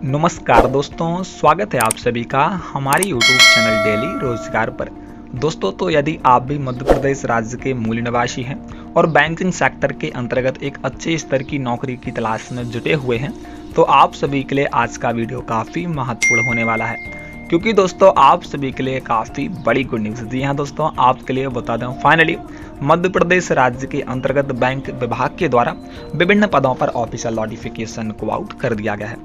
नमस्कार दोस्तों, स्वागत है आप सभी का हमारे YouTube चैनल डेली रोज़गार पर। दोस्तों तो यदि आप भी मध्य प्रदेश राज्य के मूल निवासी हैं और बैंकिंग सेक्टर के अंतर्गत एक अच्छे स्तर की नौकरी की तलाश में जुटे हुए हैं तो आप सभी के लिए आज का वीडियो काफ़ी महत्वपूर्ण होने वाला है। क्योंकि दोस्तों, आप सभी के लिए काफ़ी बड़ी गुड न्यूज़ जी हाँ। दोस्तों, आपके लिए बता दें फाइनली मध्य प्रदेश राज्य के अंतर्गत बैंक विभाग के द्वारा विभिन्न पदों पर ऑफिशियल नोटिफिकेशन को आउट कर दिया गया है।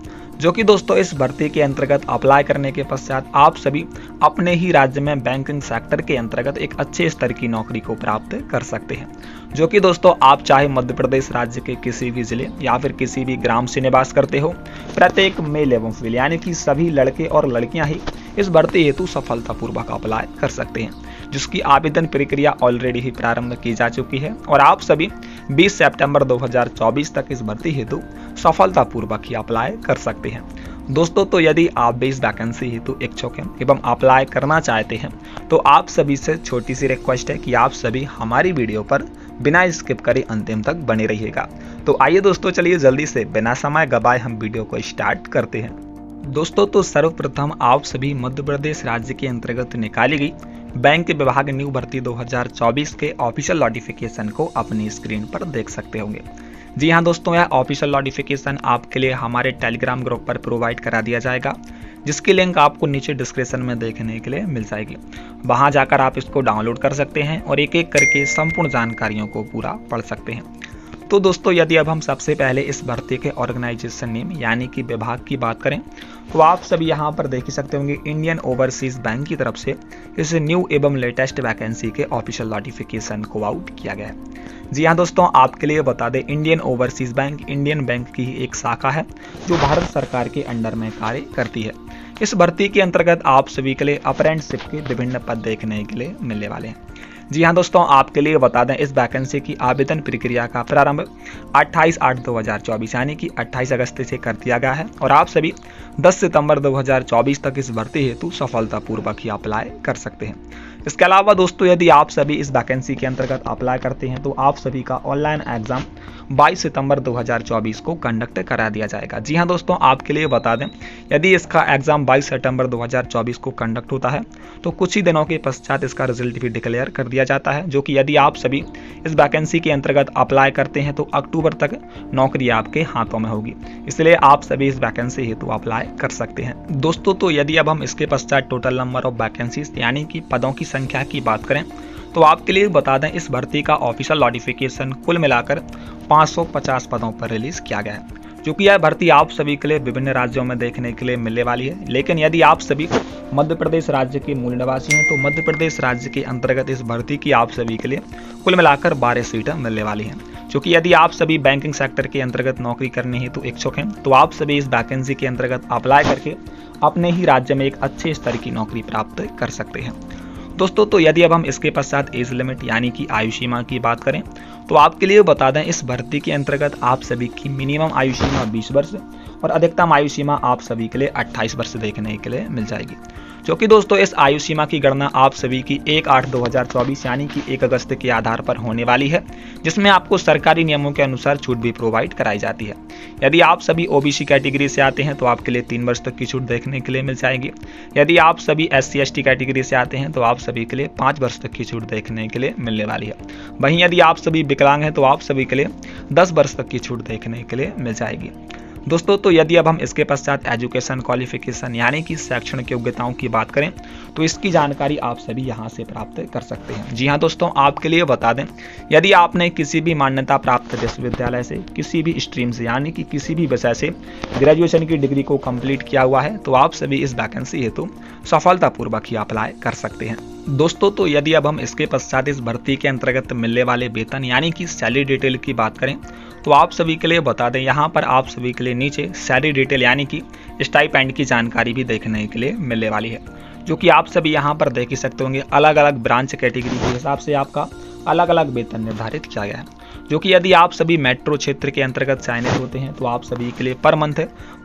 जो कि दोस्तों, इस भर्ती के अंतर्गत अप्लाई करने के पश्चात आप सभी अपने ही राज्य में बैंकिंग सेक्टर के अंतर्गत एक अच्छे स्तर की नौकरी को प्राप्त कर सकते हैं। जो कि दोस्तों, आप चाहे मध्य प्रदेश राज्य के किसी भी ज़िले या फिर किसी भी ग्राम से निवास करते हो, प्रत्येक मेल एवं फील, यानी कि सभी लड़के और लड़कियाँ ही इस भर्ती हेतु सफलतापूर्वक अप्लाई कर सकते हैं, जिसकी आवेदन प्रक्रिया ऑलरेडी ही प्रारंभ की जा चुकी है। और आप सभी 20 सितंबर 2024 तक इस भर्ती हेतु सफलतापूर्वक ही अप्लाई कर सकते हैं। दोस्तों तो यदि आप भी इस वैकेंसी हेतु इच्छुक हैं एवं अप्लाई करना चाहते हैं तो आप सभी से छोटी सी रिक्वेस्ट है कि आप सभी हमारी वीडियो पर बिना स्किप करे अंतिम तक बने रहिएगा। तो आइए दोस्तों, चलिए जल्दी से बिना समय गवाए हम वीडियो को स्टार्ट करते हैं। दोस्तों तो सर्वप्रथम आप सभी मध्य प्रदेश राज्य के अंतर्गत निकाली गई बैंक विभाग न्यू भर्ती 2024 के ऑफिशियल नोटिफिकेशन को अपनी स्क्रीन पर देख सकते होंगे। जी हाँ दोस्तों, यह ऑफिशियल नोटिफिकेशन आपके लिए हमारे टेलीग्राम ग्रुप पर प्रोवाइड करा दिया जाएगा, जिसकी लिंक आपको नीचे डिस्क्रिप्शन में देखने के लिए मिल जाएगी। वहाँ जाकर आप इसको डाउनलोड कर सकते हैं और एक एक करके संपूर्ण जानकारियों को पूरा पढ़ सकते हैं। तो दोस्तों, यदि अब हम सबसे पहले इस भर्ती के ऑर्गेनाइजेशन नेम यानी कि विभाग की बात करें तो आप सभी यहाँ पर देख ही सकते होंगे इंडियन ओवरसीज बैंक की तरफ़ से इस न्यू एवं लेटेस्ट वैकेंसी के ऑफिशियल नोटिफिकेशन को आउट किया गया है। जी हाँ दोस्तों, आपके लिए बता दें Indian Overseas Bank Indian Bank की ही एक शाखा है, जो भारत सरकार के अंडर में कार्य करती है। इस भर्ती के अंतर्गत आप सभी के लिए अप्रेंटशिप के विभिन्न पद देखने के लिए मिलने वाले हैं। जी हाँ दोस्तों, आपके लिए बता दें इस वैकेंसी की आवेदन प्रक्रिया का प्रारंभ 28 आठ 2024 यानी कि 28 अगस्त से कर दिया गया है। और आप सभी 10 सितंबर 2024 तक इस भर्ती हेतु सफलतापूर्वक ही अप्लाई कर सकते हैं। इसके अलावा दोस्तों, यदि आप सभी इस वैकेंसी के अंतर्गत अप्लाई करते हैं तो आप सभी का ऑनलाइन एग्ज़ाम 22 सितंबर 2024 को कंडक्ट करा दिया जाएगा। जी हाँ दोस्तों, आपके लिए बता दें, यदि इसका एग्ज़ाम 22 सितंबर 2024 को कंडक्ट होता है तो कुछ ही दिनों के पश्चात इसका रिज़ल्ट भी डिक्लेयर कर दिया जाता है, जो कि यदि आप सभी इस वैकेंसी के अंतर्गत अप्लाई करते हैं तो अक्टूबर तक नौकरी आपके हाथों में होगी। इसलिए आप सभी इस वैकेंसी हेतु अप्लाई कर सकते हैं। दोस्तों तो यदि अब हम इसके पश्चात टोटल नंबर ऑफ़ वैकेंसीज यानी कि पदों की संख्या की बात करें तो आपके लिए बता दें, इस भर्ती का ऑफिशियल नोटिफिकेशन कुल मिलाकर 550 पदों पर रिलीज़ किया गया है क्योंकि यह भर्ती आप सभी के लिए विभिन्न राज्यों में देखने के लिए मिलने वाली है। लेकिन यदि आप सभी मध्य प्रदेश राज्य के मूल निवासी हैं तो मध्य प्रदेश राज्य के अंतर्गत इस भर्ती की आप सभी के लिए कुल मिलाकर बारह सीटें मिलने वाली हैं क्योंकि यदि आप सभी बैंकिंग सेक्टर के अंतर्गत नौकरी करने हेतु तो इच्छुक हैं तो आप सभी इस वैकेंसी के अंतर्गत अप्लाई करके अपने ही राज्य में एक अच्छे स्तर की नौकरी प्राप्त कर सकते हैं। दोस्तों तो यदि अब हम इसके पश्चात एज लिमिट यानी कि आयु सीमा की बात करें तो आपके लिए बता दें, इस भर्ती के अंतर्गत आप सभी की मिनिमम आयु सीमा 20 वर्ष और अधिकतम आयु सीमा आप सभी के लिए 28 वर्ष देखने के लिए मिल जाएगी। जो कि दोस्तों, इस आयु सीमा की गणना आप सभी की एक आठ दो हज़ार चौबीस यानी कि एक अगस्त के आधार पर होने वाली है, जिसमें आपको सरकारी नियमों के अनुसार छूट भी प्रोवाइड कराई जाती है। यदि आप सभी ओबीसी कैटेगरी से आते हैं तो आपके लिए तीन वर्ष तक की छूट देखने के लिए मिल जाएगी। यदि आप सभी एस सी कैटेगरी से आते हैं तो आप सभी के लिए पाँच वर्ष तक की छूट देखने के लिए मिलने वाली है। वहीं यदि आप सभी विकलांग हैं तो आप सभी के लिए दस वर्ष तक की छूट देखने के लिए मिल जाएगी। दोस्तों तो यदि अब हम इसके पश्चात एजुकेशन क्वालिफिकेशन यानी कि शैक्षणिक योग्यताओं की बात करें तो इसकी जानकारी आप सभी यहाँ से प्राप्त कर सकते हैं। जी हाँ दोस्तों, आपके लिए बता दें, यदि आपने किसी भी मान्यता प्राप्त विश्वविद्यालय से, किसी भी स्ट्रीम से, यानी कि किसी भी विषय से ग्रेजुएशन की डिग्री को कंप्लीट किया हुआ है तो आप सभी इस वैकेंसी हेतु सफलतापूर्वक ही अप्लाई कर सकते हैं। दोस्तों तो यदि अब हम इसके पश्चात इस भर्ती के अंतर्गत मिलने वाले वेतन, यानी कि सैलरी डिटेल की बात करें तो आप सभी के लिए बता दें, यहाँ पर आप सभी के लिए नीचे सैलरी डिटेल, यानी कि स्टाइपेंड की जानकारी भी देखने के लिए मिलने वाली है। जो कि आप सभी यहाँ पर देख ही सकते होंगे अलग अलग ब्रांच कैटेगरी के हिसाब से आपका अलग अलग वेतन निर्धारित किया गया है। जो कि यदि आप सभी मेट्रो क्षेत्र के अंतर्गत चयनित होते हैं तो आप सभी के लिए पर मंथ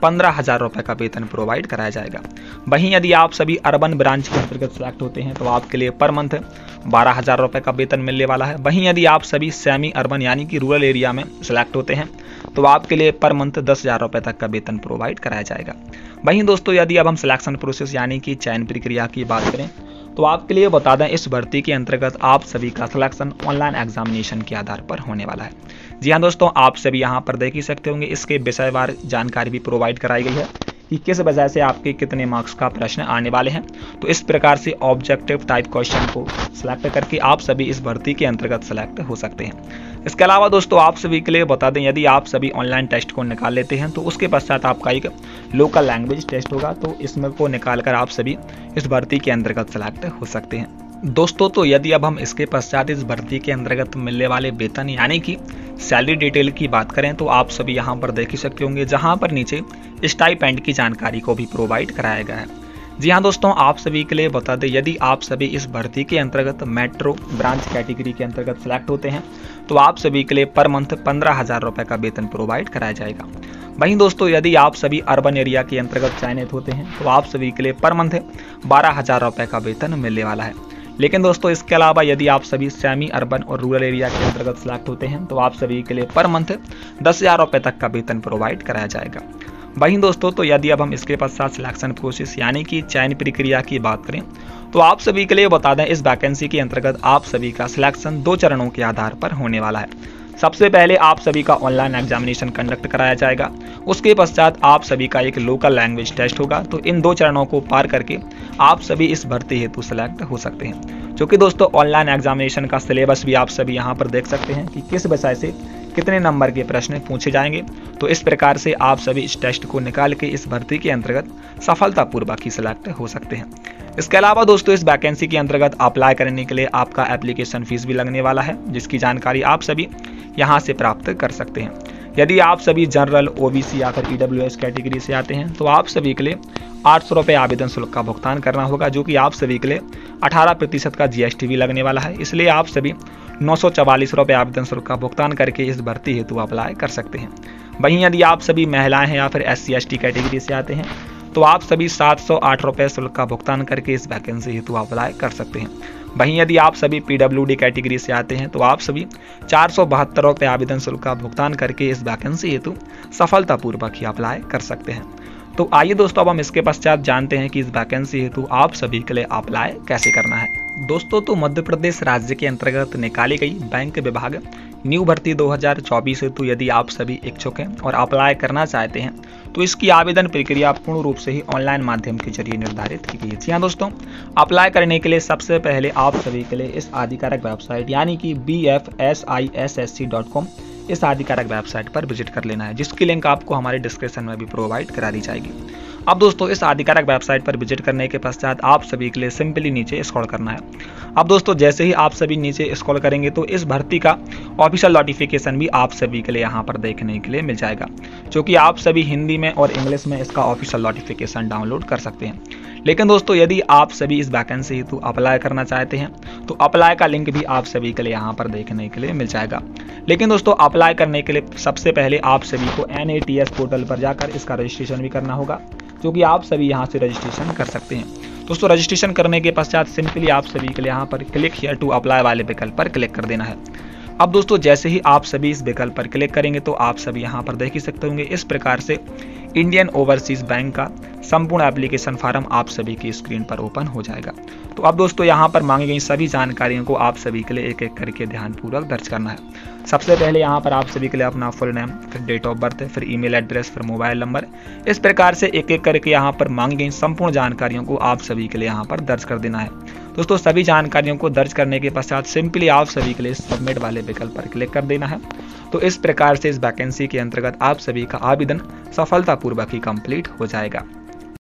पंद्रह हज़ार रुपए का वेतन प्रोवाइड कराया जाएगा। वहीं यदि आप सभी अर्बन ब्रांच के अंतर्गत सेलेक्ट होते हैं तो आपके लिए पर मंथ बारह हज़ार रुपए का वेतन मिलने वाला है। वहीं यदि आप सभी सेमी अर्बन यानी कि रूरल एरिया में सेलेक्ट होते हैं तो आपके लिए पर मंथ दस हज़ार रुपये तक का वेतन प्रोवाइड कराया जाएगा। वहीं दोस्तों, यदि अब हम सिलेक्शन प्रोसेस यानी कि चयन प्रक्रिया की बात करें तो आपके लिए बता दें, इस भर्ती के अंतर्गत आप सभी का सिलेक्शन ऑनलाइन एग्जामिनेशन के आधार पर होने वाला है। जी हाँ दोस्तों, आप सभी यहाँ पर देख ही सकते होंगे, इसके विषयवार जानकारी भी प्रोवाइड कराई गई है कि किस वजह से आपके कितने मार्क्स का प्रश्न आने वाले हैं। तो इस प्रकार से ऑब्जेक्टिव टाइप क्वेश्चन को सिलेक्ट करके आप सभी इस भर्ती के अंतर्गत सेलेक्ट हो सकते हैं। इसके अलावा दोस्तों, आप सभी के लिए बता दें, यदि आप सभी ऑनलाइन टेस्ट को निकाल लेते हैं तो उसके पश्चात आपका एक लोकल लैंग्वेज टेस्ट होगा तो इसमें को निकाल कर आप सभी इस भर्ती के अंतर्गत सेलेक्ट हो सकते हैं। दोस्तों तो यदि अब हम इसके पश्चात इस भर्ती के अंतर्गत मिलने वाले वेतन, यानी कि सैलरी डिटेल की बात करें तो आप सभी यहाँ पर देख ही सकते होंगे, जहाँ पर नीचे स्टाइपेंड की जानकारी को भी प्रोवाइड कराया गया है। जी हाँ दोस्तों, आप सभी के लिए बता दें, यदि आप सभी इस भर्ती के अंतर्गत मेट्रो ब्रांच कैटेगरी के अंतर्गत सेलेक्ट होते हैं तो आप सभी के लिए पर मंथ पंद्रह हज़ार रुपये का वेतन प्रोवाइड कराया जाएगा। वहीं दोस्तों, यदि आप सभी अर्बन एरिया के अंतर्गत चयनित होते हैं तो आप सभी के लिए पर मंथ बारह हज़ार रुपये का वेतन मिलने वाला है। लेकिन दोस्तों, इसके अलावा यदि आप सभी सेमी अर्बन और रूरल एरिया के अंतर्गत सिलेक्ट होते हैं तो आप सभी के लिए पर मंथ दस हज़ार रुपये तक का वेतन प्रोवाइड कराया जाएगा। वहीं दोस्तों तो यदि अब हम इसके पश्चात सिलेक्शन प्रोसेस यानी कि चयन प्रक्रिया की बात करें तो आप सभी के लिए बता दें, इस वैकेंसी के अंतर्गत आप सभी का सिलेक्शन दो चरणों के आधार पर होने वाला है। सबसे पहले आप सभी का ऑनलाइन एग्जामिनेशन कंडक्ट कराया जाएगा। उसके पश्चात आप सभी का एक लोकल लैंग्वेज टेस्ट होगा। तो इन दो चरणों को पार करके आप सभी इस भर्ती हेतु सेलेक्ट हो सकते हैं। क्योंकि दोस्तों ऑनलाइन एग्जामिनेशन का सिलेबस भी आप सभी यहाँ पर देख सकते हैं कि किस विषय से कितने नंबर के प्रश्न पूछे जाएँगे? तो इस प्रकार से आप सभी इस टेस्ट को निकाल के इस भर्ती के अंतर्गत सफलतापूर्वक ही सिलेक्ट हो सकते हैं। इसके अलावा दोस्तों, इस वैकेंसी के अंतर्गत अप्लाई करने के लिए आपका एप्लीकेशन फ़ीस भी लगने वाला है, जिसकी जानकारी आप सभी यहाँ से प्राप्त कर सकते हैं। यदि आप सभी जनरल ओबीसी या फिर ईडब्ल्यूएस कैटेगरी से आते हैं तो आप सभी के लिए आठ सौ रुपये आवेदन शुल्क का भुगतान करना होगा, जो कि आप सभी के लिए अठारह प्रतिशत का जीएसटी भी लगने वाला है। इसलिए आप सभी नौ सौ चवालीस रुपये आवेदन शुल्क का भुगतान करके इस भर्ती हेतु अप्लाई कर सकते हैं। वहीं यदि आप सभी महिलाएँ हैं या फिर एस सी कैटेगरी से आते हैं तो आप सभी सात सौ आठ रुपये शुल्क का भुगतान करके इस वैकेंसी हेतु अप्लाई कर सकते हैं। वहीं यदि आप सभी पीडब्ल्यूडी कैटेगरी से आते हैं तो आप सभी चार सौ बहत्तर रुपये आवेदन शुल्क का भुगतान करके इस वैकेंसी हेतु सफलतापूर्वक ही अप्लाई कर सकते हैं। तो आइए दोस्तों, अब हम इसके पश्चात जानते हैं कि इस वैकेंसी हेतु आप सभी के लिए अप्लाई कैसे करना है। दोस्तों तो मध्य प्रदेश राज्य के अंतर्गत निकाली गई बैंक विभाग न्यू भर्ती 2024 हेतु यदि आप सभी इच्छुक हैं और अप्लाई करना चाहते हैं तो इसकी आवेदन प्रक्रिया पूर्ण रूप से ही ऑनलाइन माध्यम के ज़रिए निर्धारित की गई है। हाँ दोस्तों अप्लाई करने के लिए सबसे पहले आप सभी के लिए इस आधिकारिक वेबसाइट यानी कि B F S I S S C dot com इस आधिकारिक वेबसाइट पर विज़िट कर लेना है, जिसकी लिंक आपको हमारे डिस्क्रिप्शन में भी प्रोवाइड करा दी जाएगी। अब दोस्तों, इस आधिकारिक वेबसाइट पर विज़िट करने के पश्चात आप सभी के लिए सिंपली नीचे स्क्रॉल करना है। अब दोस्तों, जैसे ही आप सभी नीचे स्क्रॉल करेंगे तो इस भर्ती का ऑफिशियल नोटिफिकेशन भी आप सभी के लिए यहाँ पर देखने के लिए मिल जाएगा क्योंकि आप सभी हिंदी में और इंग्लिश में इसका ऑफिशियल नोटिफिकेशन डाउनलोड कर सकते हैं। लेकिन दोस्तों, यदि आप सभी इस वैकेंसी हेतु अप्लाई करना चाहते हैं तो अप्लाई का लिंक भी आप सभी के लिए यहाँ पर देखने के लिए मिल जाएगा। लेकिन दोस्तों, अप्लाई करने के लिए सबसे पहले आप सभी को एन पोर्टल पर जाकर इसका रजिस्ट्रेशन भी करना होगा। जो कि आप सभी यहाँ से रजिस्ट्रेशन कर सकते हैं। दोस्तों रजिस्ट्रेशन करने के पश्चात सिंपली आप सभी के लिए यहाँ पर क्लिक हेयर टू अप्लाई वाले विकल्प पर क्लिक कर देना है। अब दोस्तों, जैसे ही आप सभी इस विकल्प पर क्लिक करेंगे तो आप सभी यहाँ पर देख ही सकते होंगे, इस प्रकार से इंडियन ओवरसीज बैंक का संपूर्ण एप्लीकेशन फार्म आप सभी की स्क्रीन पर ओपन हो जाएगा। तो अब दोस्तों, यहाँ पर मांगी गई सभी जानकारियों को आप सभी के लिए एक एक करके ध्यानपूर्वक दर्ज करना है। सबसे पहले यहाँ पर आप सभी के लिए अपना फुल नेम फिर डेट ऑफ़ बर्थ फिर ईमेल एड्रेस फिर मोबाइल नंबर इस प्रकार से एक एक करके यहाँ पर मांगी गई संपूर्ण जानकारियों को आप सभी के लिए यहाँ पर दर्ज कर देना है। दोस्तों, सभी जानकारियों को दर्ज करने के पश्चात सिंपली आप सभी के लिए सबमिट वाले विकल्प पर क्लिक कर देना है। तो इस प्रकार से इस वैकेंसी के अंतर्गत आप सभी का आवेदन सफलतापूर्वक ही कंप्लीट हो जाएगा।